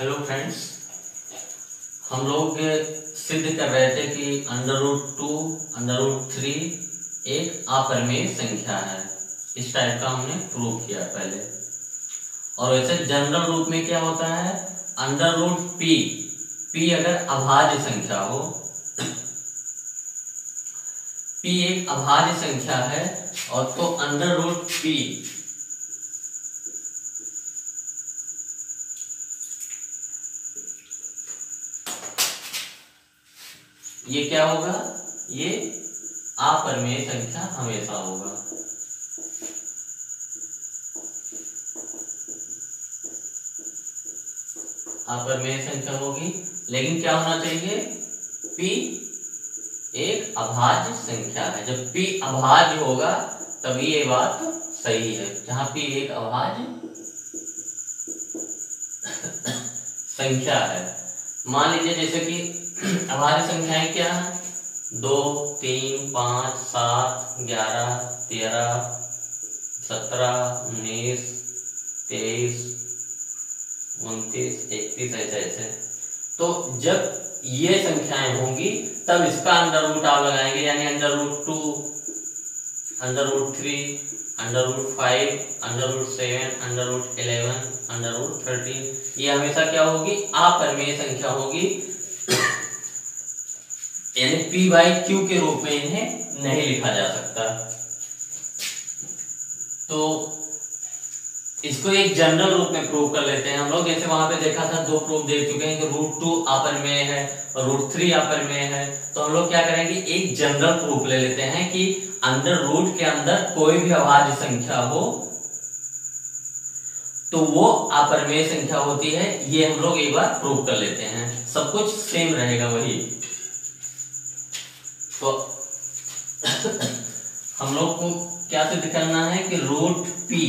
Hello friends हम लोग सिद्ध कर रहे थे कि under root two under root three एक अपरिमेय संख्या है। इस टाइप का हमने प्रूव किया पहले। और वैसे जनरल रूप में क्या होता है? अंडर रूट पी पी अगर अभाज्य संख्या हो पी एक अभाज्य संख्या है और तो अंडर रूट पी ये क्या होगा? ये अपरमेय संख्या हमेशा होगा। अपरमेय संख्या होगी, लेकिन क्या होना चाहिए? P एक अभाज्य संख्या है। जब p अभाज्य होगा, तभी ये बात सही है। जहाँ p एक अभाज्य संख्या है। मान लीजिए जैसे कि अभाज्य संख्याएँ क्या है? दो, तीन, पाँच, सात, ग्यारह, तेरह, सत्रह, उन्नीस, तेईस, उनतीस, इकतीस, ऐसे ऐसे। तो जब ये संख्याएँ होंगी, तब इसका अंडर रूट आप लगाएँगे, यानी under root two, under root three, under root five, under root seven, under root eleven, under root thirteen. ये हमेशा क्या होगी? अपरिमेय संख्या होगी। यानी पी बाई क्यू के रूप में इन्हें नहीं लिखा जा सकता। तो इसको एक जनरल रूप में प्रूव कर लेते हैं हम लोग। जैसे वहाँ पे देखा था, दो प्रूफ देख चुके हैं कि रूट टू अपर में है और रूट थ्री अपर में है। तो हम लोग क्या करेंगे, एक जनरल प्रूफ ले लेते हैं कि अंडर रूट के अंदर कोई भी अभाज्य संख्या हो तो वो अपरमेय संख्या होती है। ये हम लोग एक बार प्रूव कर लेते हैं। सब कुछ सेम रहेगा वही। तो हम लोग को क्या सिद्ध करना है कि रूट पी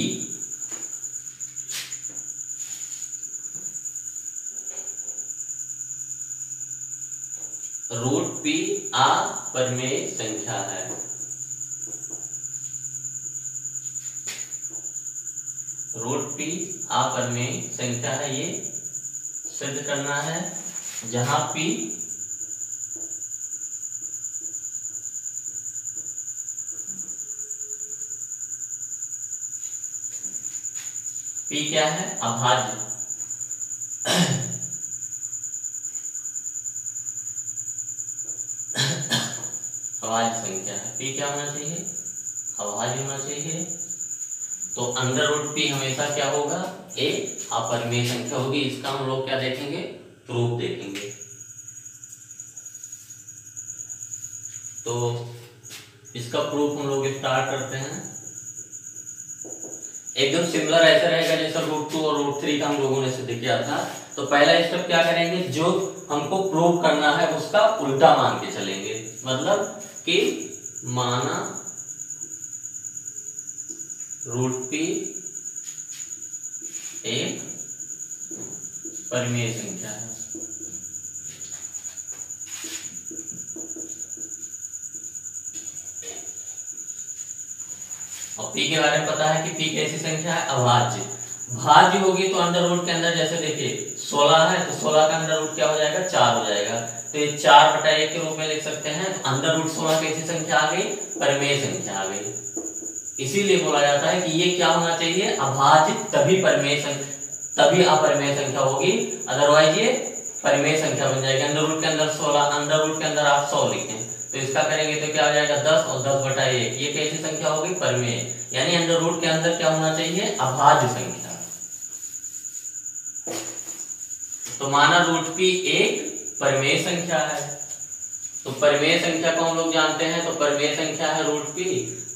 रूट पी अपरिमेय संख्या है। रूट पी अपरिमेय संख्या है ये सिद्ध करना है। जहाँ पी पी क्या है? अभाज्य। अभाज्य संख्या है। पी क्या होना चाहिए? अभाज्य होना चाहिए। तो अंडर रूट पी हमेशा क्या होगा? ए अपरिमेय संख्या होगी, इसका हम लोग क्या देखेंगे? प्रूफ देखेंगे। तो इसका प्रूफ हम लोग स्टार्ट करते हैं। एकदम सिमिलर ऐसा रहेगा जैसा रूट टू और रूट थ्री का हम लोगों ने सिद्ध किया था। तो पहला स्टेप क्या करेंगे? जो हमको प्रूव करना है, उसका उल्टा मान के चलेंगे। मतलब कि माना रूट पी एक परिमेय संख्या है। और पी के बारे में पता है कि पी कैसी संख्या है? अभाज्य। भाज्य होगी तो अंडर रूट के अंदर जैसे देखिए, सोलह है तो सोलह का अंडर रूट क्या हो जाएगा? चार हो जाएगा। तो ये चार बटा एक के रूप में लिख सकते हैं। अंडर रूट सोलह कैसी संख्या आ गई? परिमेय संख्या आ गई। इसीलिए बोला जाता है कि ये क्या होना चाहिए? अभाज्य, तभी परिमेय संख्या तभी अपरिमेय संख्या होगी। अदरवाइज़ ये परिमेय संख्या बन जाएगी। अंडर रूट के अंदर सोलह अंडर रूट के अंदर आप सौ लिखें। तो इसका करेंगे तो क्या हो जाएगा? दस और दस बटा एक। ये कैसी संख्या होगी? परिमेय। यानी अंडर रूट के अंदर क्या होना चाहिए? अभाज्य संख्या। तो माना रूट पी एक परिमेय संख्या है। तो परमेय संख्या को हम लोग जानते हैं तो परमेय संख्या है रूट पी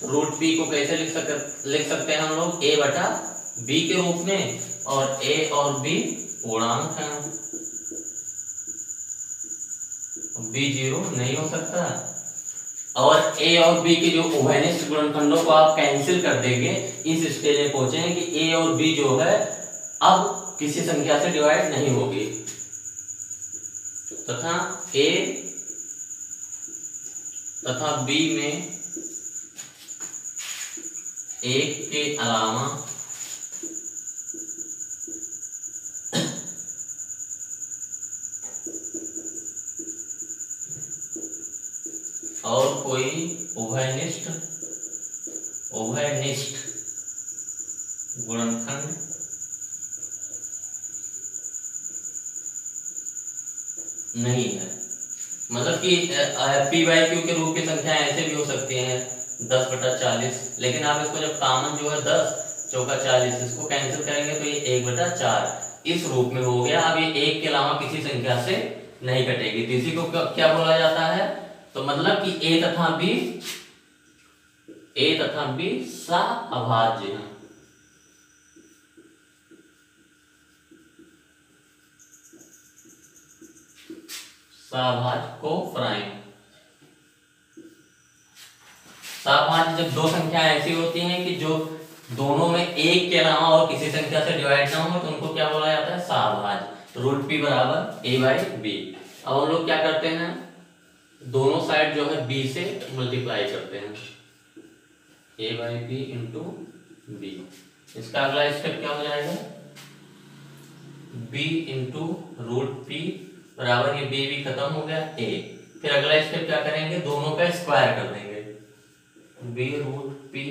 तो रूट पी को कैसे लिख सक, लिख सकते हैं हम लोग? ए बटा बी के रूप में। और ए और बी पूर्णांक है। बी ज़ीरो नहीं हो सकता। और ए और बी के जो उभयनिष्ठ गुणनखंडों को आप कैंसिल कर देंगे, इस स्टेज में पहुँचे कि ए और बी जो है, अब किसी संख्या से डिवाइड नहीं होगी। तथा ए तथा बी में एक के अलावा कोई उभयनिष्ठ उभयनिष्ठ गुणनखंड। नहीं है। मतलब कि पी बाई क्यू के रूप की संख्या ऐसे भी हो सकती हैं, दस बटा चालीस। लेकिन आप इसको जब कामन जो है दस, चौका चालीस, इसको कैंसिल करेंगे तो ये एक बटा चार। इस रूप में हो गया। अब ये एक के अलावा किसी संख्या से नहीं कटेगी। तो इसी को, क्या बोला जाता है? तो मतलब कि ए तथा बी, ए तथा बी अभाज्य है। साभाज्य को प्राइम। साभाज्य जब दो संख्या ऐसी होती हैं कि जो दोनों में एक के अलावा और किसी संख्या से डिवाइड ना हो तो उनको क्या बोला जाता है? साभाज्य रूट पी बराबर ए बाई बी। अब हम लोग क्या करते हैं? दोनों साइड जो है बी से मल्टीप्लाई करते हैं। A by B into B इसका अगला स्टेप क्या हो जाएगा? बी इंटू रूट पी बराबर ये बी भी खत्म हो गया ए फिर अगला स्टेप क्या करेंगे? दोनों का स्क्वायर कर देंगे। बी रूट पी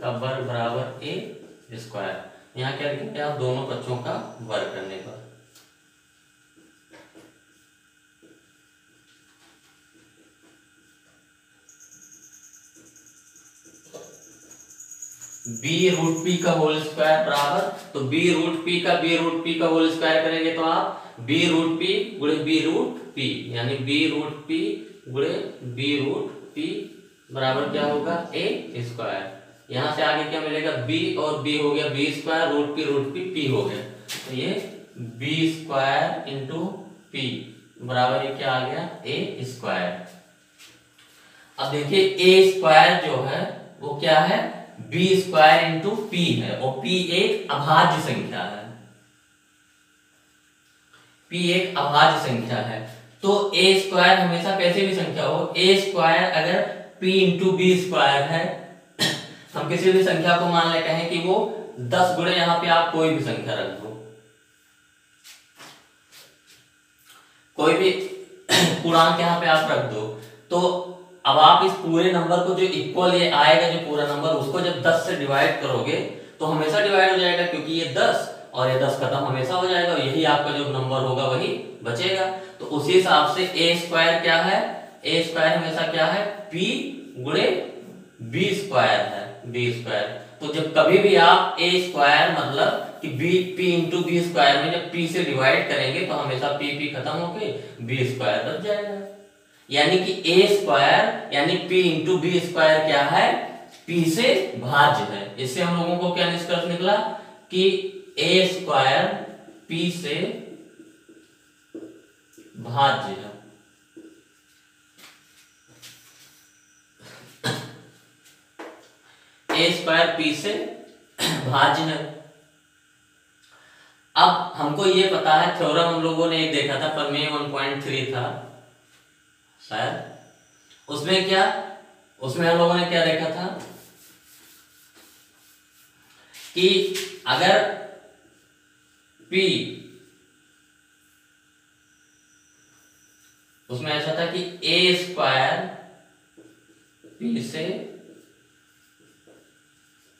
का वर्ग बराबर ए स्क्वायर यहाँ क्या लिखेंगे? आप दोनों बच्चों का वर्ग करने पर। बी रूट पी का होल स्क्वायर बराबर तो बी रूट पी का बी रूट पी का होल स्क्वायर करेंगे तो आप बी रूट पी गुड़े बी रूट पी यानी बी रूट पी गुड़े बी रूट पी बराबर क्या होगा? ए स्क्वायर यहाँ से आगे क्या मिलेगा? बी और बी हो गया B square root P root P P हो गया। तो ये बी स्क्वायर इंटू पी बराबर ये क्या आ गया? ए स्क्वायर अब देखिए ए स्क्वायर जो है, वो क्या है? बी स्क्वायर इंटू पी है, और पी एक अभाज्य संख्या है। पी एक अभाज्य संख्या है। तो ए स्क्वायर हमेशा कैसे भी संख्या हो ए स्क्वायर अगर पी इंटू बी स्क्वायर है, हम किसी भी संख्या को मान लेते हैं कि वो दस गुणे यहाँ पे आप कोई भी संख्या रख दो। कोई भी पूर्णांक यहाँ पे आप रख दो। तो अब आप इस पूरे नंबर को जो इक्वल ये आएगा, जो पूरा नंबर उसको जब 10 से डिवाइड करोगे तो हमेशा डिवाइड हो जाएगा, क्योंकि ये 10 और ये 10 खत्म हमेशा हो जाएगा, और यही आपका जो नंबर होगा वही बचेगा। तो उसी हिसाब से ए स्क्वायर क्या है? ए स्क्वायर हमेशा क्या है? पी गुणे बी स्क्वायर है बी स्क्वायर तो जब कभी भी आप ए स्क्वायर मतलब कि b p into b square में जब पी से डिवाइड करेंगे तो हमेशा पी पी खत्म होके बी स्क्वायर बच जाएगा। यानी कि ए स्क्वायर यानी पी इंटू बी स्क्वायर क्या है? पी से भाज्य है। इससे हम लोगों को क्या निष्कर्ष निकला? कि ए स्क्वायर पी से भाज्य है। ए स्क्वायर पी से भाज्य है। अब हमको ये पता है थ्योरम हम लोगों ने एक देखा था, प्रमेय 1.3 था। शायद उसमें क्या? उसमें हम लोगों ने क्या देखा था? कि अगर P उसमें ऐसा था कि ए स्क्वायर पी से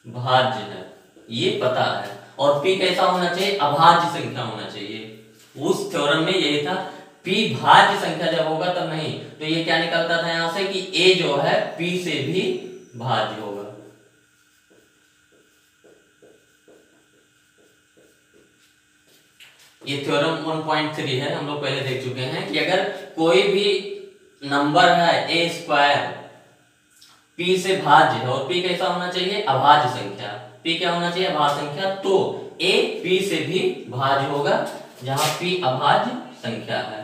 भाज्य है। ये पता है। और P कैसा होना चाहिए? अभाज्य संख्या होना चाहिए। उस थ्योरम में यही था P भाज्य संख्या जब होगा तब नहीं। तो ये क्या निकलता था यहाँ से कि A जो है, P से भी भाज्य होगा। ये थ्योरम 1.3 है, हम लोग पहले देख चुके हैं कि अगर कोई भी नंबर है ए स्क्वायर पी से भाज्य है, और पी कैसा होना चाहिए? अभाज्य संख्या। पी क्या होना चाहिए? अभाज्य संख्या। तो ए पी से भी भाज्य होगा, जहाँ पी अभाज्य संख्या है।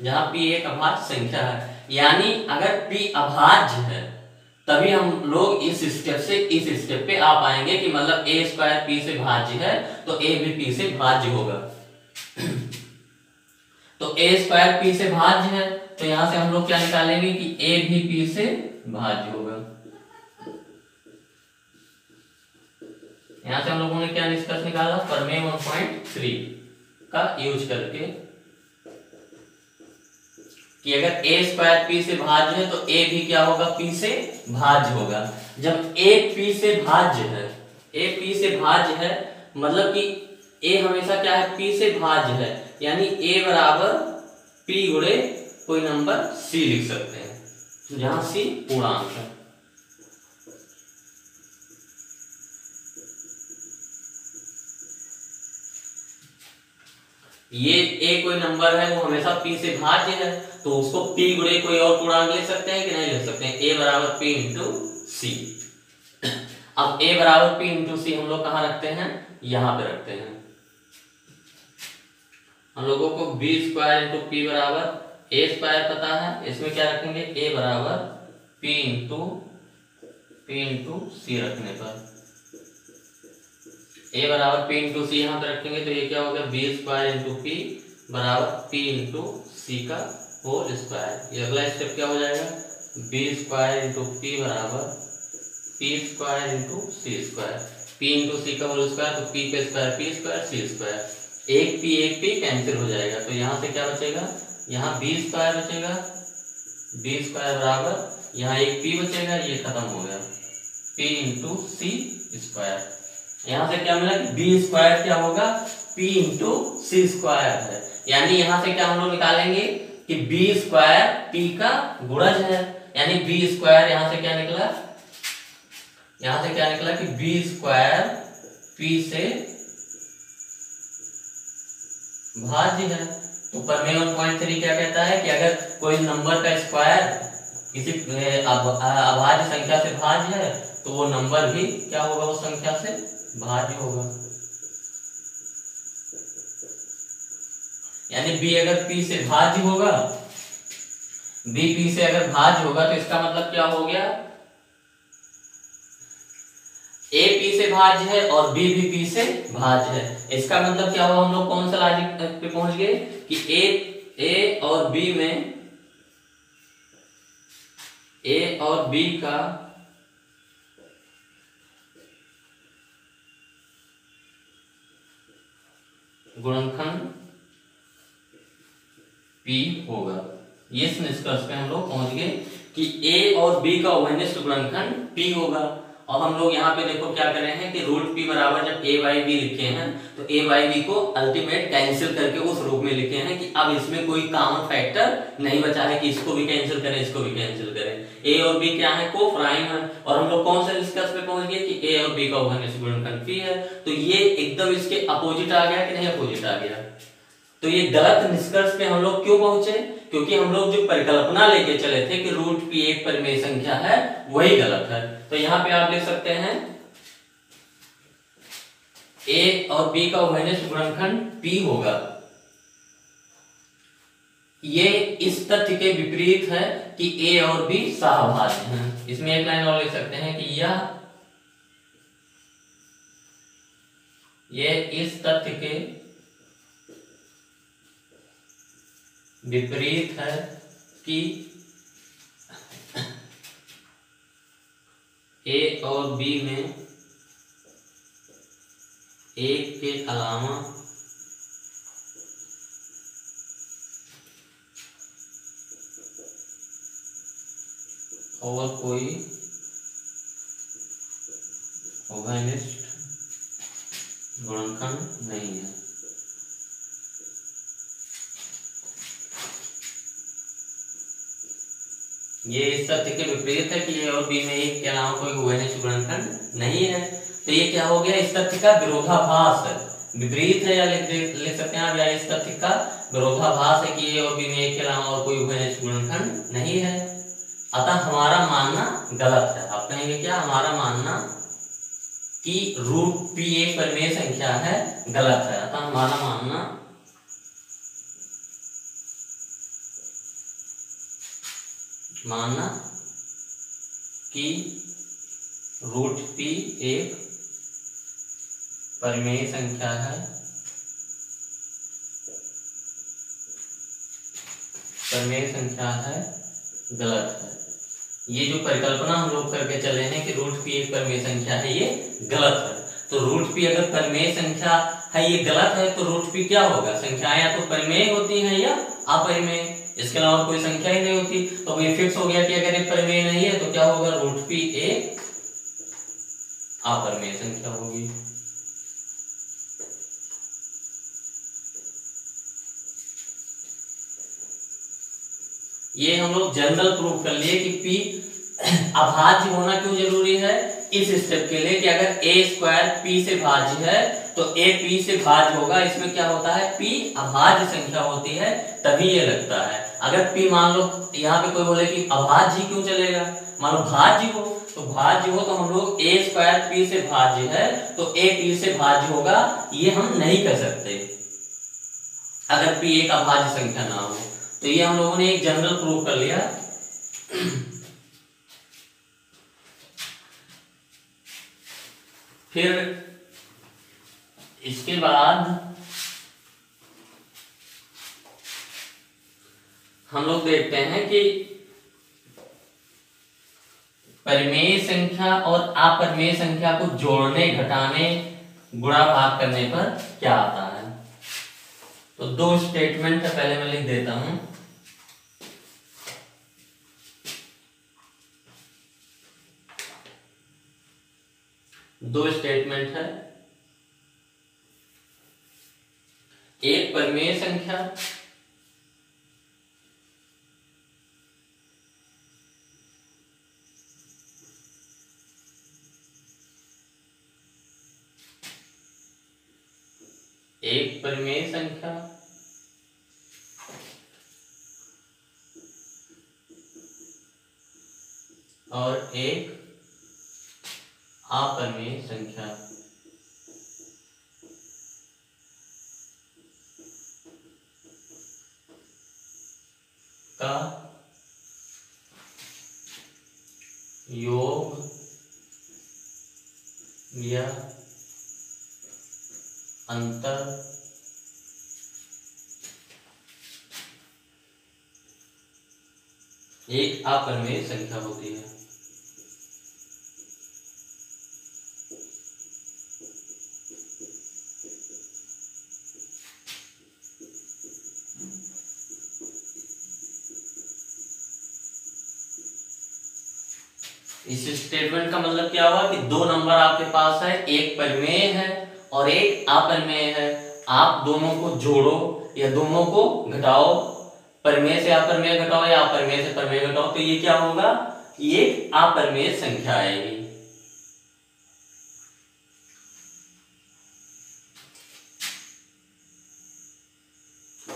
जहाँ p एक अभाज्य संख्या है। यानी अगर p अभाज्य है, तभी हम लोग इस स्टेप से इस स्टेप पे आ पाएँगे कि मतलब ए स्क्वायर पी से भाज्य है तो ए भी पी से भाज्य होगा। तो ए स्क्वायर पी से भाज्य है तो यहाँ से हम लोग क्या निकालेंगे कि ए भी पी से भाज्य होगा। यहाँ से हम लोगों ने क्या निष्कर्ष निकाला? परमे वन पॉइंट थ्री का यूज़ करके। कि अगर ए स्क्वायर पी से भाज्य है तो ए भी क्या होगा? पी से भाज्य होगा। जब ए पी से भाज्य है ए पी से भाज्य है मतलब कि ए हमेशा क्या है? पी से भाज्य है। यानी ए बराबर पी गुड़े कोई नंबर सी लिख सकते हैं। जहाँ सी पूर्णांक है। ये ए कोई नंबर है, वो हमेशा पी से भाज्य है। तो उसको पी गुड़े कोई और पूर्णांक ले सकते हैं कि नहीं ले सकते हैं? ए बराबर पी इंटू सी अब ए बराबर पी इंटू सी हम लोग कहा रखते हैं? यहाँ पे रखते हैं। हम लोगों को बी स्क्वायर इंटू पी बराबर ए स्क्वायर पता है। इसमें क्या रखेंगे? ए बराबर p into p into c रखने पर। ए बराबर पी इंटू सी यहाँ पे रखेंगे तो ये क्या हो गया? बी स्क्वायर इंटू पी बराबर पी इंटू सी का होल स्क्वायर, ये अगला स्टेप क्या हो जाएगा? बी स्क्वायर इंटू पी बराबर p square into c square p into c का होल स्क्वायर तो पी पे square p square c square एक पी एक पी कैंसिल हो जाएगा। तो यहाँ से क्या बचेगा? यहाँ बी स्क्वायर बचेगा। बी स्क्वायर बराबर, यहाँ एक पी बचेगा, ये खत्म हो गया। पी इंटू सी स्क्वायर यहाँ से क्या मिला कि बी स्क्वायर क्या होगा? पी इंटू सी स्क्वायर है। यानी यहाँ से क्या हम लोग निकालेंगे? कि बी स्क्वायर पी का गुणज है। यानी बी स्क्वायर यहाँ से क्या निकला? यहाँ से क्या निकला कि बी स्क्वायर पी से भाज्य है। तो प्रमेय वन पॉइंट थ्री क्या कहता है कि अगर कोई नंबर का स्क्वायर किसी अभाज्य संख्या से भाज्य है तो वो नंबर भी क्या होगा उस संख्या से? भाज्य होगा। यानी b अगर p से भाज्य होगा बी पी से अगर भाज्य होगा तो इसका मतलब क्या हो गया? ए पी से भाज्य है और बी भी पी से भाज्य है। इसका मतलब क्या हुआ? हम लोग कौन सा लॉजिक पे पहुँच गए कि ए ए और बी में ए और b का गुणनखंड P होगा। इस निष्कर्ष पे हम लोग, पहुँच गए कि A और B का उभयनिष्ठ गुणनखंड P होगा। और हम लोग यहाँ पे देखो क्या कर रहे हैं कि रूट पी बराबर जब ए बाई बी लिखे हैं तो ए बाई बी को अल्टीमेट कैंसिल करके उस रूप में लिखे हैं कि अब इसमें कोई कॉमन फैक्टर नहीं बचा है कि इसको भी कैंसिल करें, इसको भी कैंसिल करें। ए और बी क्या है? को प्राइम है। और हम लोग कौन सा निष्कर्ष पे पहुँच गए कि ए और बी का उभयनिष्ठ गुणनखंड पी है। तो ये एकदम इसके अपोजिट आ गया कि नहीं अपोजिट आ गया? तो ये गलत निष्कर्ष पे हम लोग क्यों पहुँचे? क्योंकि हम लोग जो परिकल्पना लेके चले थे कि रूट पी एक परिमेय संख्या है, वही गलत है। तो यहाँ पे आप लिख सकते हैं ए और बी का उभयनिष्ठ गुणनखंड पी होगा। ये इस तथ्य के विपरीत है कि ए और बी सहभाज्य हैं। इसमें एक लाइन और लिख सकते हैं कि यह, ये इस तथ्य के विपरीत है कि ए और बी में एक के अलावा और कोई उभयनिष्ठ गुणनखंड नहीं है। ये इस तथ्य के विपरीत है कि ए और बी में एक के अलावा कोई उभयनिष्ठ गुणनखंड नहीं है। तो ये क्या हो गया? इस तथ्य का विरोधाभास विपरीत है या लिख सकते हैं आप, या इस तथ्य का विरोधाभास है कि ए और बी में एक के अलावा और कोई उभयनिष्ठ गुणनखंड नहीं है। अतः हमारा मानना गलत है। आप कहेंगे क्या? हमारा मानना कि रूट पी एक परिमेय संख्या है, गलत है। अतः हमारा मानना मानना कि रूट पी एक परिमेय संख्या है। परिमेय संख्या है, गलत है। ये जो परिकल्पना हम लोग करके चले हैं कि रूट पी एक परिमेय संख्या है, ये गलत है। तो रूट पी अगर परिमेय संख्या है, ये गलत है तो रूट पी क्या होगा? संख्याएँ या तो परिमेय होती हैं या अपरिमेय? इसके अलावा कोई संख्या ही नहीं होती। तो ये फिक्स हो गया कि अगर ये परिमेय नहीं है तो क्या होगा? रूट पी एक अपरिमेय संख्या होगी। ये हम लोग जनरल प्रूफ कर लिए कि पी अभाज्य होना क्यों ज़रूरी है? इस स्टेप के लिए कि अगर ए स्क्वायर पी से भाज्य है तो ए पी से भाज्य होगा। इसमें क्या होता है? पी अभाज्य संख्या होती है, तभी ये लगता है। अगर पी मान लो, यहाँ पे कोई बोले कि अभाज्य क्यों चलेगा? मान लो भाज्य हो तो भाज्य हो तो हम लोग ए स्क्वायर पी से भाज्य है तो ए पी से भाज्य होगा, ये हम नहीं कर सकते। अगर पी एक अभाज्य संख्या ना हो तो ये हम लोगों ने एक जनरल प्रूव कर लिया। फिर इसके बाद हम लोग देखते हैं कि परिमेय संख्या और अपरिमेय संख्या को जोड़ने, घटाने, गुणा भाग करने पर क्या आता है? तो दो स्टेटमेंट है पहले मैं लिख देता हूँ। दो स्टेटमेंट है। एक परिमेय संख्या एक परिमेय संख्या। और एक अपरिमेय संख्या। जोड़ो या दोनों को घटाओ। परमेय से अपरिमेय घटाओ या अपरिमेय से परमेय घटाओ। तो ये क्या होगा? ये अपरिमेय संख्या आएगी।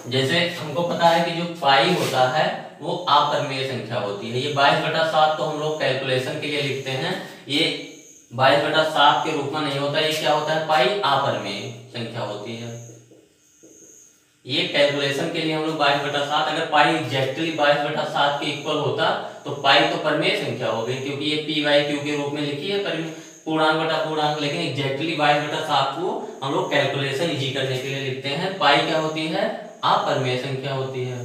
जैसे हमको पता है कि जो पाई होता है, वो अपरिमेय संख्या होती है। ये बाईस बटा सात तो हम लोग कैलकुलेशन के लिए लिखते हैं। ये बाईस बटा सात के रूप में नहीं होता। ये क्या होता है? पाई अपरिमेय संख्या होती है। ये कैलकुलेशन के लिए हम लोग बाईस बटा सात, अगर पाई एग्जैक्टली बाईस बटा सात के इक्वल होता तो पाई तो परिमेय संख्या हो गई? क्योंकि ये पी वाई क्यू के रूप में लिखी है परिमेय पूर्णांक बटा पूर्णांक, लेकिन एग्जैक्टली बाईस बटा सात को हम लोग कैलकुलेशन इजी करने के लिए लिखते हैं। पाई क्या होती है? अपरिमेय संख्या होती है?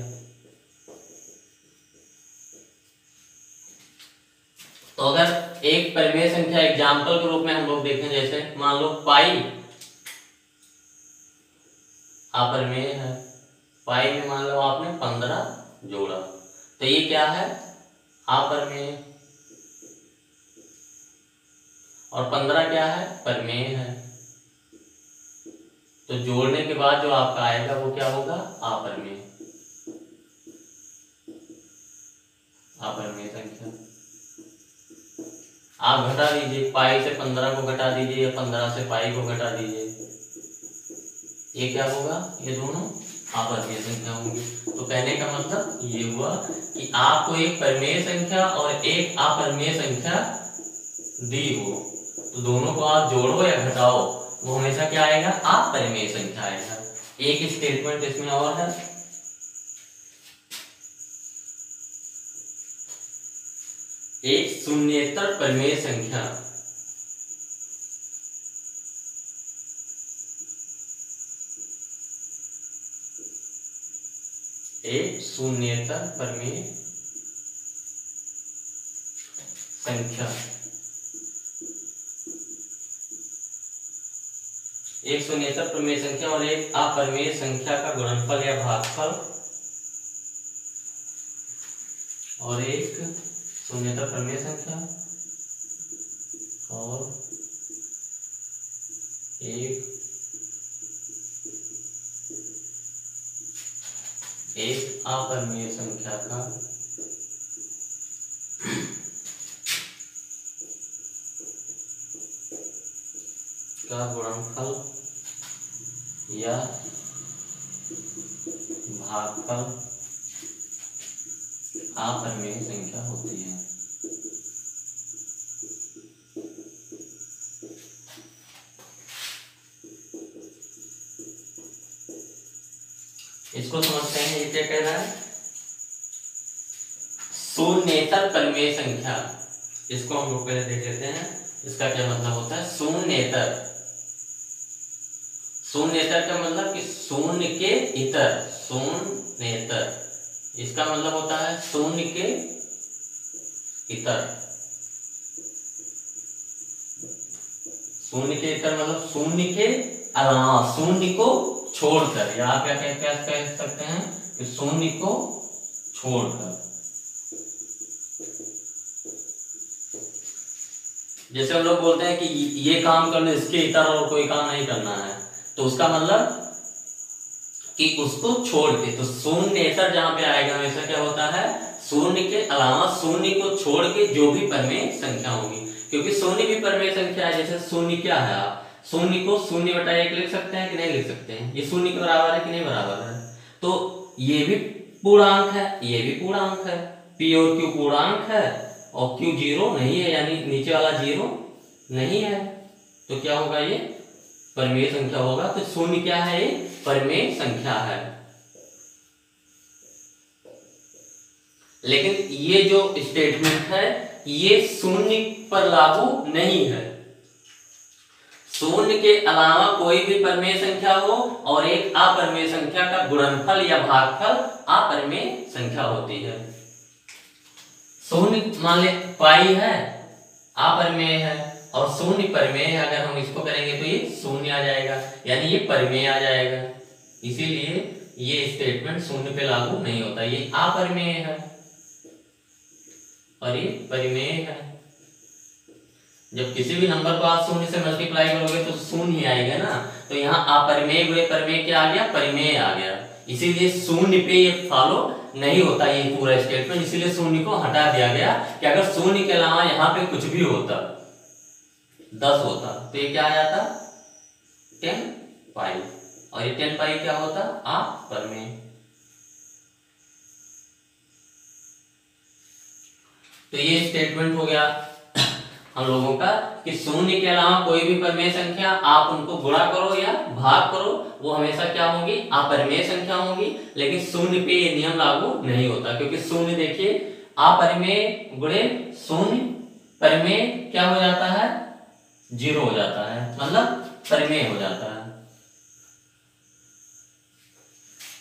तो अगर एक परिमेय संख्या एग्ज़ाम्पल के रूप में हम लोग देखें, जैसे मान लो पाई अपरिमेय है। पाई में मान लो आपने पंद्रह जोड़ा। तो ये क्या है? अपरिमेय और पंद्रह क्या है? परिमेय है। तो जोड़ने के बाद जो आपका आएगा वो क्या होगा? अपरिमेय अपरिमेय संख्या। आप घटा दीजिए। पाई से पंद्रह को घटा दीजिए या पंद्रह से पाई को घटा दीजिए। ये क्या होगा? ये दोनों आपसीय संख्या होंगी। तो कहने का मतलब ये हुआ कि आपको एक परमेय संख्या और एक अपरिमेय संख्या दी हो। तो दोनों को आप जोड़ो या घटाओ, वो हमेशा क्या आएगा? आप परिमेय संख्या आएगा। एक स्टेटमेंट इसमें और है। एक शून्यतर परिमेय संख्या। एक शून्यतर परिमेय संख्या। एक शून्यतर प्रमेय संख्या और एक अपरिमेय संख्या का गुणनफल या भागफल। और एक शून्यतर प्रमेय संख्या और एक एक अपरिमेय संख्या का का गुणनफल या भागफल अपरिमेय संख्या होती है। इसको समझते हैं, ये क्या कह रहा है? शून्यतर परिमेय संख्या। इसको हम लोग पहले देख लेते हैं। इसका क्या मतलब होता है? शून्यतर शून्यतर का मतलब कि शून्य के इतर शून्यतर इसका मतलब होता है शून्य के इतर। शून्य के इतर मतलब शून्य के अलावा, शून्य को छोड़कर आप क्या कहते क्या कह सकते हैं कि शून्य को छोड़कर। जैसे हम लोग बोलते हैं कि ये काम कर लो, इसके इतर और कोई काम नहीं करना है तो उसका मतलब कि उसको छोड़ के तो शून्य इतर जहाँ पे आएगा, हमेशा क्या होता है? शून्य के अलावा शून्य को छोड़ के जो भी परमेय संख्या होगी, क्योंकि शून्य भी परमेय संख्या है, जैसे शून्य क्या है आप? शून्य को शून्य बटा एक लिख सकते हैं कि नहीं लिख सकते हैं? ये शून्य के बराबर है कि नहीं बराबर है? तो ये भी पूर्णांक है, ये भी पूर्णांक है। पी और क्यू पूर्णांक है और क्यू ज़ीरो नहीं है, यानी नीचे वाला ज़ीरो नहीं है। तो क्या होगा ये? परमेय संख्या होगा। तो शून्य क्या है ये? परमेय संख्या है। लेकिन ये जो स्टेटमेंट है, ये शून्य पर लागू नहीं है। शून्य के अलावा कोई भी परमेय संख्या हो और एक अपरमेय संख्या का गुणनफल या भागफल अपरमेय संख्या होती है। शून्य मान ले पाई है, अपरमेय है और शून्य परमेय अगर हम इसको करेंगे तो ये शून्य आ जाएगा, यानी ये परमेय आ जाएगा। इसीलिए ये स्टेटमेंट शून्य पे लागू नहीं होता, ये अपरमेय है और ये परिमेय है। जब किसी भी नंबर को आप शून्य से मल्टीप्लाई करोगे तो शून्य ही आएगा ना? तो यहाँ अपरिमेय गुणे परिमेय क्या आ गया? परिमेय आ गया। इसीलिए शून्य पे ये फॉलो नहीं होता ये पूरा स्टेटमेंट इसीलिए शून्य को हटा दिया गया कि अगर शून्य के अलावा यहाँ पे कुछ भी होता, दस होता तो ये क्या आ जाता? Ten pi. और ये टेन पाई क्या होता? आ परमेय। तो ये स्टेटमेंट हो गया। हम लोगों का कि शून्य के अलावा कोई भी परमेय संख्या, आप उनको गुणा करो या भाग करो, वो हमेशा क्या होंगी? अपरिमेय संख्या होंगी, लेकिन शून्य पे ये नियम लागू नहीं होता, क्योंकि शून्य देखिए, अपरिमेय गुणे शून्य, परिमेय क्या हो जाता है? ज़ीरो हो जाता है मतलब परिमेय हो जाता है।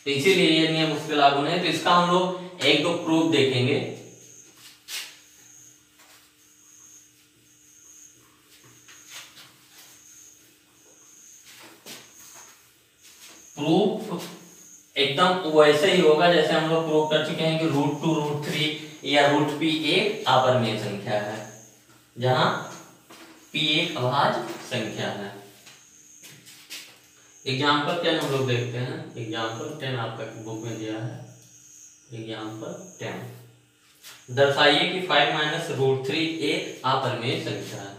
तो इसीलिए ये नियम उस पर लागू नहीं तो इसका हम लोग एक दो प्रूफ देखेंगे। प्रूफ एकदम वैसे ही होगा जैसे हम लोग प्रूफ कर चुके हैं कि रूट टू रूट थ्री या रूट पी एक अपरमेय संख्या है। जहाँ पी एक अभाज्य संख्या है। एग्ज़ाम्पल टेन हम लोग देखते हैं। एग्ज़ाम्पल टेन आपका बुक में दिया है। एग्ज़ाम्पल टेन दर्शाइए कि फाइव माइनस रूट थ्री एक अपरमेय संख्या है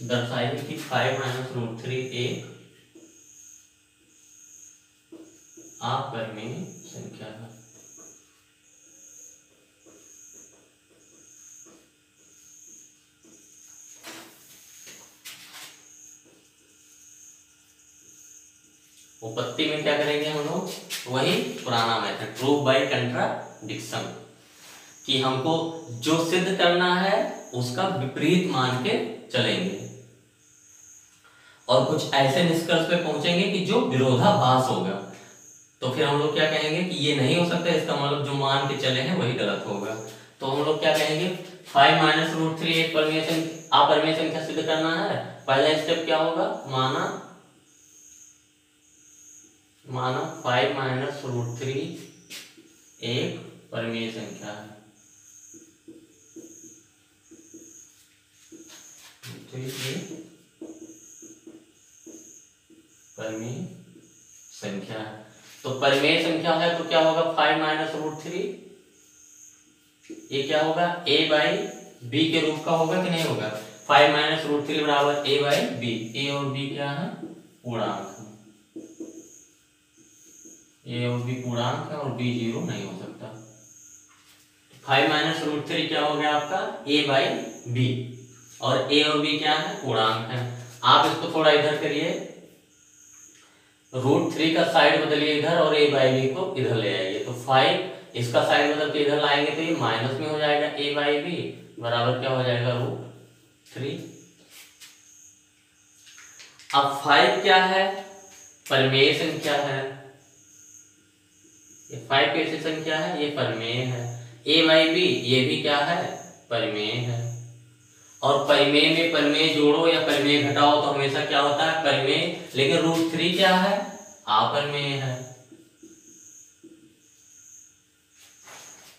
दर्शाइए कि फाइव माइनस रूट थ्री एक आप संख्या। है उपत्ति में क्या करेंगे हम लोग? वही पुराना मेथड प्रूफ बाय कंट्राडिक्शन कि हमको जो सिद्ध करना है, उसका विपरीत मान के चलेंगे। और कुछ ऐसे निष्कर्ष पे पहुँचेंगे कि जो विरोधाभास होगा। तो फिर हम लोग क्या कहेंगे कि ये नहीं हो सकता, इसका मतलब जो मान के चले हैं वही गलत होगा। तो हम लोग क्या कहेंगे, फाइव माइनस रूट थ्री एक परमेय संख्या अपरमेय संख्या सिद्ध करना है? पहला स्टेप क्या होगा? माना माना फाइव माइनस रूट थ्री एक परमेय संख्या है? परमेय संख्या। है तो परिमेय संख्या है तो क्या होगा? फाइव माइनस रूट थ्री ये क्या होगा? ए बाई बी के रूप का होगा कि नहीं होगा? फाइव माइनस रूट थ्री बराबर ए बाई बी ए और बी क्या है? पूर्णांक। ए और बी पूर्णांक है और बी ज़ीरो नहीं हो सकता। फाइव माइनस रूट थ्री क्या हो गया आपका? ए बाई बी और ए और बी क्या है? पूर्णांक है। आप इसको थोड़ा इधर करिए। रूट थ्री का साइड बदलिए इधर और ए बाई बी को इधर ले आइए। तो फाइव इसका साइड बदल के इधर लाएँगे तो ये माइनस में हो जाएगा ए बाई बी बराबर क्या हो जाएगा रूट थ्री अब फाइव क्या है? परमेय संख्या है? ये फाइव कैसी संख्या है? ये परमेय है। ए बाई बी ये भी क्या है? परमेय है। और परिमेय में परिमेय जोड़ो या परिमेय घटाओ तो हमेशा क्या होता है? परिमेय लेकिन रूट थ्री क्या है? आपरमेय है।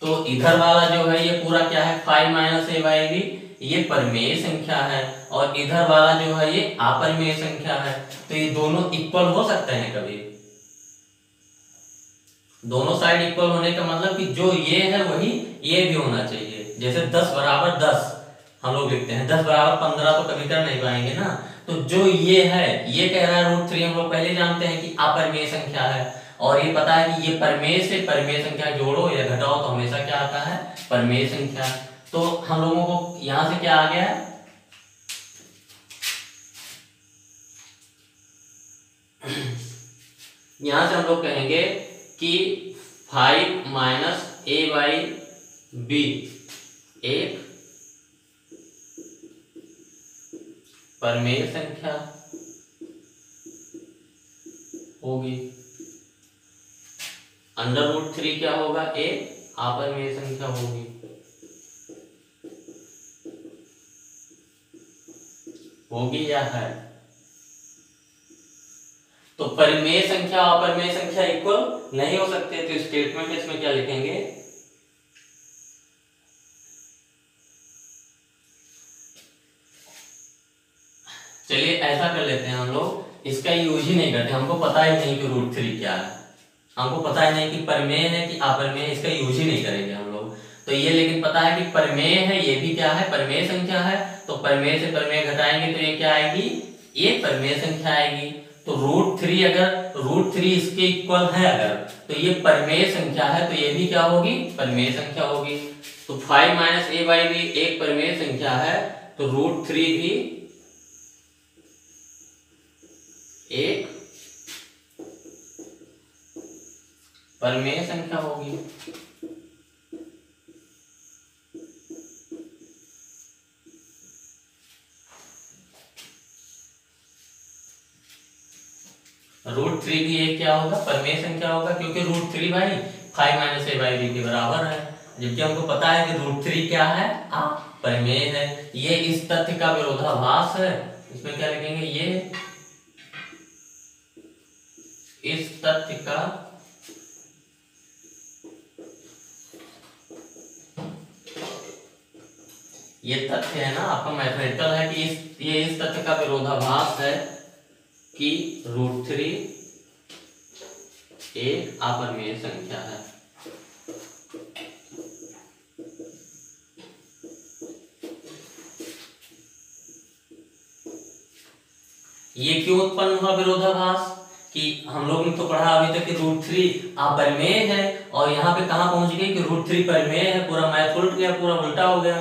तो इधर वाला जो है, ये पूरा क्या है? Five minus a by b. ये परमेय संख्या है और इधर वाला जो है, ये अपरमेय संख्या है। तो ये दोनों इक्वल हो सकते हैं कभी। दोनों साइड इक्वल होने का मतलब कि जो ये है, वही ये भी होना चाहिए। जैसे दस बराबर दस। हम लोग लिखते हैं, दस बराबर पंद्रह तो कभी कर नहीं पाएँगे ना। तो जो ये है, ये कह रहा है रूट थ्री हम लोग पहले जानते हैं कि अपरमेय संख्या है। और ये पता है कि ये परमेय से परमेय संख्या जोड़ो या घटाओ तो हमेशा क्या आता है? परमेय संख्या। तो हम लोगों को यहाँ से क्या आ गया यहाँ से हम लोग कहेंगे कि five minus a by b एक परमेय संख्या होगी। अंडर रूट थ्री क्या होगा? ए अपरमेय संख्या होगी। होगी या है? तो परिमेय संख्या अपरमेय संख्या इक्वल नहीं हो सकते तो स्टेटमेंट इसमें क्या लिखेंगे? ऐसा कर लेते हैं हम लोग। इसका यूज़ ही नहीं करते। हमको पता ही नहीं कि रूट थ्री क्या है। हमको पता ही नहीं कि परमेय है कि अपरमेय इसका यूज़ ही नहीं करेंगे हम लोग। तो ये लेकिन पता है कि परमेय है, ये भी क्या है? परमेय संख्या है। तो परमेय से परमेय घटाएँगे तो ये क्या आएगी? ये परमेय संख्या आएगी। तो रूट थ्री अगर रूट थ्री इसके इक्वल है अगर तो ये परमेय संख्या है तो ये भी क्या होगी? परमेय संख्या होगी। तो five minus a by b एक परमेय संख्या है। तो रूट थ्री भी एक परमेय संख्या होगी। रूट थ्री भी एक क्या होगा? परमेय संख्या होगा, क्योंकि रूट थ्री भाई five minus a by b के बराबर है। जबकि हमको पता है कि रूट थ्री क्या है? आ, परमेय है। ये इस तथ्य का विरोधाभास है। इसमें क्या लिखेंगे? ये इस तथ्य का ये तथ्य है ना, आपका मैथमेटिकल है कि इस, ये इस तथ्य का विरोधाभास है कि रूट थ्री एक अपरमेय संख्या है। ये क्यों उत्पन्न हुआ विरोधाभास? कि हम लोग ने तो पढ़ा अभी तक कि रूट थ्री अपरमेय है, और यहाँ पे कहा पहुँच गए कि रूट थ्री परमेय है, पूरा मैथ उल्ट गया, पूरा उल्टा हो गया।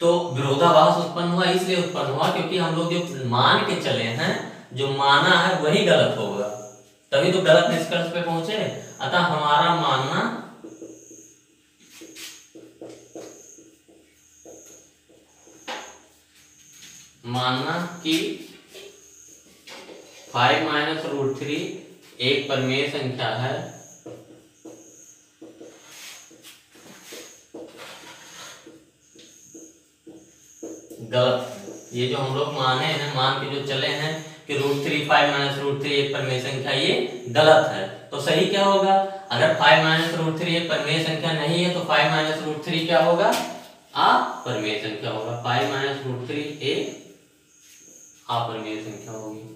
तो विरोधाभास उत्पन्न हुआ, इसलिए उत्पन्न हुआ क्योंकि हम लोग जो मान के चले हैं, जो माना है, वही गलत होगा। तभी तो गलत निष्कर्ष पे पहुँचे। अतः हमारा मानना मानना कि फाइव माइनस रूट थ्री एक परमेय संख्या है। गलत। ये जो हम लोग माने हैं मान के जो चले हैं कि root three five minus root three एक परमेय संख्या, ये गलत है। तो सही क्या होगा? अगर फाइव माइनस रूट थ्री एक परमेय संख्या नहीं है तो फाइव माइनस रूट थ्री क्या होगा? आ परमेय संख्या होगा। फाइव माइनस रूट थ्री एक अपरमेय संख्या होगी।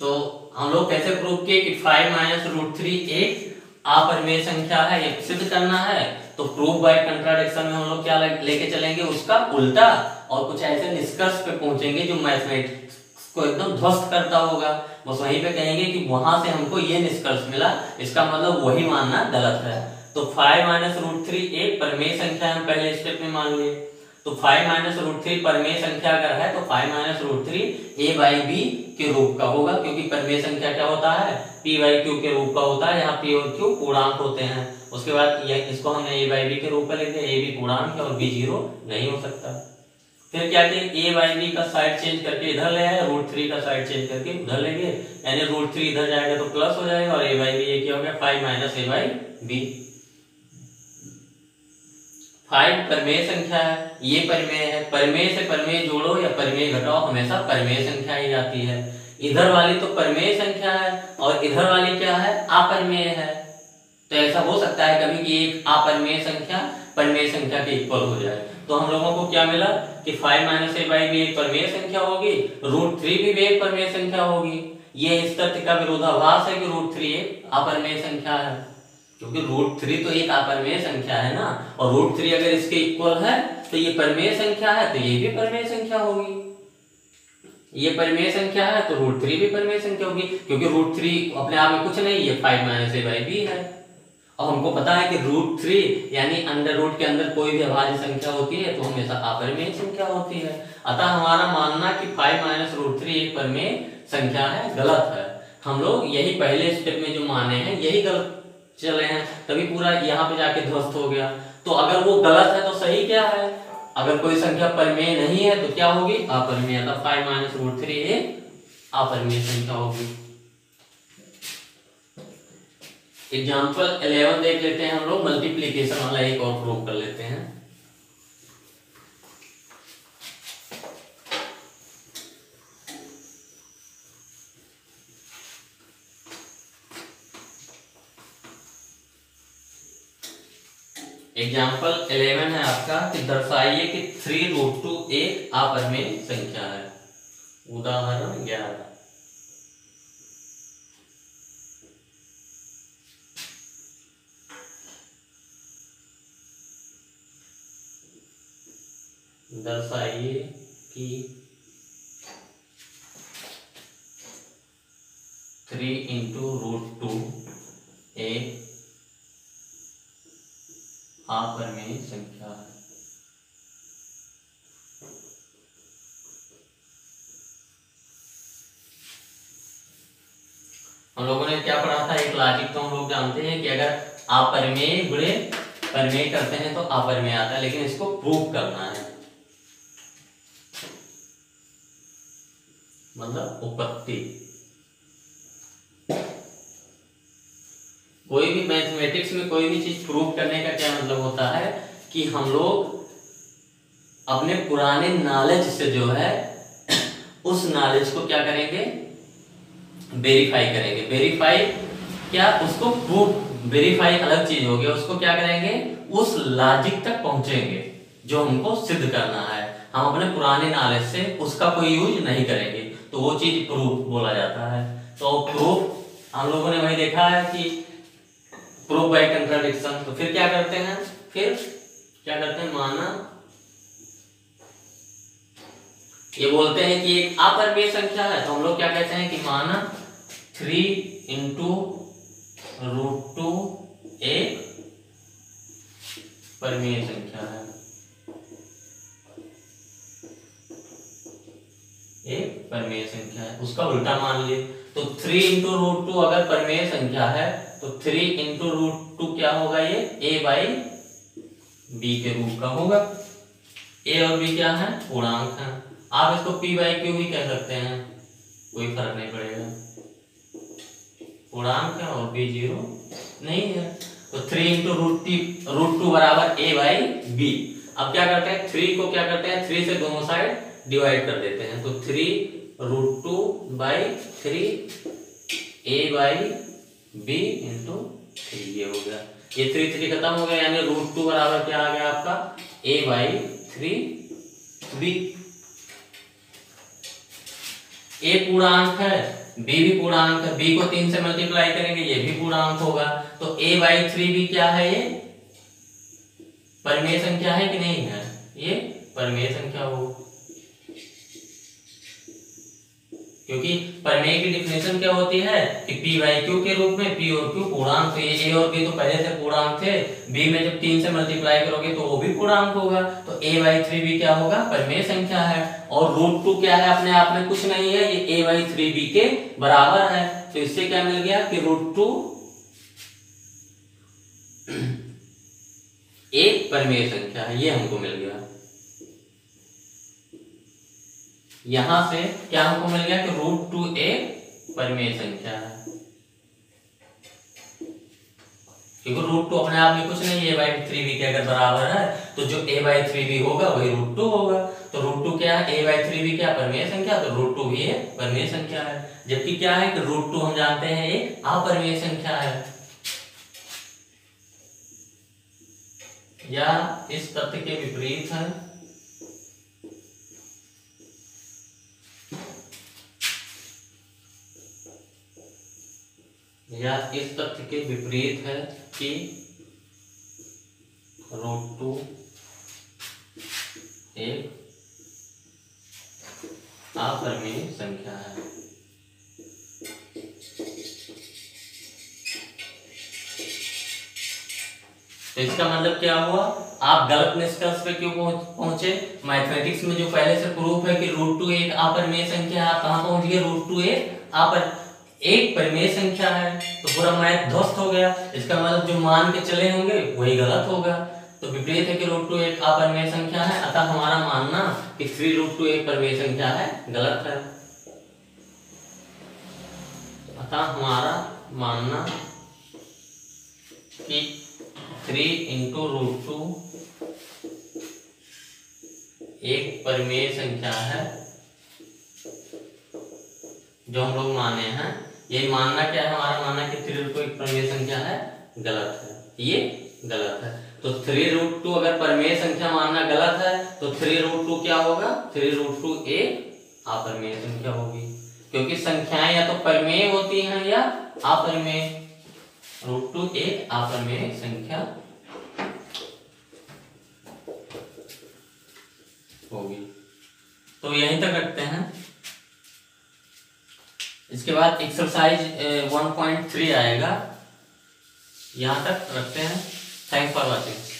तो हम लोग कैसे प्रूव किए कि फाइव माइनस रूट थ्री एक अपरिमेय संख्या है, ये सिद्ध करना है। तो प्रूफ बाय कंट्राडिक्शन में हम लोग क्या लेके चलेंगे, उसका उल्टा और कुछ ऐसे निष्कर्ष पे पहुँचेंगे जो मैथमेटिक्स को एकदम ध्वस्त करता होगा। बस वहीं पे कहेंगे कि वहाँ से हमको ये निष्कर्ष मिला, इसका मतलब वही मानना गलत है। तो फाइव माइनस रूट थ्री एक परमेय संख्या हम पहले स्टेप में मान लिए। तो फाइव माइनस रूट थ्री परमेय संख्या अगर है तो five minus root three a by b के रूप का होगा, क्योंकि परमेय संख्या क्या होता है? पी बाई क्यू के रूप का होता है, यहाँ पी और क्यू पूर्णांक होते हैं। उसके बाद इसको हमने ए बाई बी के रूप में लिख दिया ए बी पूर्णांक है और बी ज़ीरो नहीं हो सकता। फिर क्या किया ए बाई बी का साइड चेंज करके इधर ले आए, रूट थ्री का साइड चेंज करके उधर लेंगे। यानी रूट थ्री इधर जाएगा तो प्लस हो जाएगा, और ए बाई बी ये क्या हो गया? Five minus a by b. Five परमेय संख्या है ये परमेय है। परमेय से परमेय जोड़ो या परमेय घटाओ हमेशा परमेय संख्या ही आती है। इधर वाली तो परमेय संख्या है और इधर वाली क्या है? अपरमेय है। तो ऐसा हो सकता है कभी कि एक अपरमेय संख्या परमेय संख्या के इक्वल हो जाए। तो हम लोगों को क्या मिला कि फाइव माइनस ए बाई भी एक परमेय संख्या होगी रूट थ्री भी, भी एक परमेय संख्या होगी। ये इस तथ्य का विरोधाभास है कि रूट थ्री एक अपरमेय संख्या है। क्योंकि रूट थ्री तो एक अपरमेय संख्या है ना? और रूट थ्री अगर इसके इक्वल है तो ये परमेय संख्या है तो ये भी परमेय संख्या होगी। ये परमेय संख्या है तो रूट थ्री भी परमेय संख्या होगी, क्योंकि रूट थ्री अपने आप में कुछ नहीं, ये five minus a by b है। और हमको पता है कि रूट थ्री यानी अंडर रूट के अंदर कोई भी अभाज्य संख्या होती है तो हमेशा अपरमेय संख्या होती है। अतः हमारा मानना कि फाइव माइनस रूट थ्री एक परमेय संख्या है, गलत है। हम लोग यही पहले स्टेप में जो माने हैं, यही गलत चले हैं, तभी पूरा यहाँ पे जाके ध्वस्त हो गया। तो अगर वो गलत है तो सही क्या है? अगर कोई संख्या परमेय नहीं है तो क्या होगी? अपरिमेय five minus root three a अपरिमेय संख्या होगी। एग्ज़ाम्पल इलेवन देख लेते हैं हम लोग मल्टीप्लीकेशन वाला एक और प्रूव कर लेते हैं। एग्ज़ाम्पल 11 है आपका, कि दर्शाइए कि थ्री रूट टू एक अपरिमेय संख्या है। उदाहरण ग्यारह। दर्शाइए कि थ्री इंटू रूट टू एक अपरिमेय संख्या है। हम लोगों ने क्या पढ़ा था? एक लॉजिक तो हम लोग जानते हैं कि अगर आप परिमेय गुणे परिमेय करते हैं तो अपरिमेय आता है, लेकिन इसको प्रूव करना है। मतलब उपत्ति। कोई भी मैथमेटिक्स में कोई भी चीज़ प्रूव करने का क्या मतलब होता है कि हम लोग अपने पुराने नॉलेज से जो है, उस नॉलेज को क्या करेंगे? वेरीफाई करेंगे। वेरीफाई क्या? उसको प्रूव वेरीफाई अलग चीज़ हो गया उसको क्या करेंगे? उस लॉजिक तक पहुँचेंगे, जो हमको सिद्ध करना है। हम अपने पुराने नॉलेज से उसका कोई यूज़ नहीं करेंगे। तो वो चीज़ प्रूफ बोला जाता है। तो प्रूफ हम लोगों ने वही देखा है कि प्रूव बाय कंट्राडिक्शन तो फिर क्या करते हैं? फिर क्या करते हैं? माना ये बोलते हैं कि एक अपरिमेय संख्या है। तो हम लोग क्या कहते हैं कि माना थ्री इंटू रूट टू एक परिमेय संख्या है। एक परमेय संख्या है। उसका उल्टा मान लिए तो थ्री इंटू रूट टू अगर परमेय संख्या है तो थ्री इंटू रूट टू क्या होगा ये? ए बाई बी के रूप का होगा। ए और बी क्या है? पूर्णांक है। आप इसको पी बाई क्यू भी कह सकते हैं। कोई फ़र्क नहीं पड़ेगा। पूर्णांक है और बी ज़ीरो नहीं है। तो three into root t root two बराबर ए बाई बी अब क्या करते हैं? थ्री को क्या करते हैं? थ्री से दोनों साइड डिवाइड कर देते हैं। तो three root two by three a by b into three, ये हो गया। ये थ्री थ्री खत्म हो गया, यानी रूट टू बराबर क्या आ गया आपका? A by three b. A पूर्णांक है, बी भी पूर्णांक है, बी को तीन से मल्टीप्लाई करेंगे, ये भी पूर्णांक होगा। तो ए बाई थ्री बी क्या है ये? परमेय संख्या है कि नहीं है? ये परमेय संख्या हो क्योंकि परमेय की डिफिनेशन क्या होती है? कि p बाई क्यू के रूप में पी और क्यू पूर्णांक तो ये a और b तो पहले से पूर्णांक थे। b में जब तीन से मल्टीप्लाई करोगे तो वो भी पूर्णांक होगा। तो ए बाई थ्री बी क्या होगा? परमेय संख्या है। और रूट टू क्या है? अपने आप में कुछ नहीं है। ये ए बाई थ्री बी के बराबर है। तो इससे क्या मिल गया कि रूट टू एक परमेय संख्या है। ये हमको मिल गया। यहाँ से क्या हमको मिल गया कि रूट टू एक परमेय संख्या है। क्योंकि रूट टू अपने आप में कुछ नहीं ए बाई थ्री बी के अगर बराबर है तो जो ए बाई थ्री बी होगा, वही रूट टू होगा। तो रूट टू क्या है? ए बाई थ्री बी क्या? परमेय संख्या। तो रूट टू भी है परमेय संख्या है। जबकि क्या है कि रूट टू हम जानते हैं, एक अपरमेय संख्या है। या इस तथ्य के विपरीत है या इस तथ्य के विपरीत है कि रूट टू एक अपरिमेय संख्या है। तो इसका मतलब क्या हुआ? आप गलत निष्कर्ष पे क्यों पहुँचे मैथमेटिक्स में जो पहले से प्रूफ है कि रूट टू एक अपरिमेय संख्या आप कहाँ पहुँच गए? रूट टू एक अपर एक परिमेय संख्या है तो पूरा मैथ ध्वस्त हो गया। इसका मतलब जो मान के चले होंगे, वही गलत होगा। तो विपरीत है कि रूट टू एक अपरिमेय संख्या है, अतः हमारा मानना कि थ्री रूट टू एक परिमेय संख्या है, गलत है। अतः हमारा मानना कि थ्री इंटू रूट टू एक परिमेय संख्या है, जो हम लोग माने हैं। ये मानना क्या है? हमारा मानना कि थ्री रूट टू एक परिमेय संख्या है, गलत है। ये गलत है। तो थ्री रूट टू अगर परिमेय संख्या मानना गलत है तो थ्री रूट टू क्या होगा? थ्री रूट टू एक अपरिमेय संख्या होगी। क्योंकि संख्याएँ या तो परिमेय होती हैं या अपरिमेय। रूट टू एक अपरिमेय संख्या होगी। तो यहीं तक रखते हैं। इसके बाद एक्सरसाइज 1.3 आएगा। यहाँ तक रखते हैं। Thanks for watching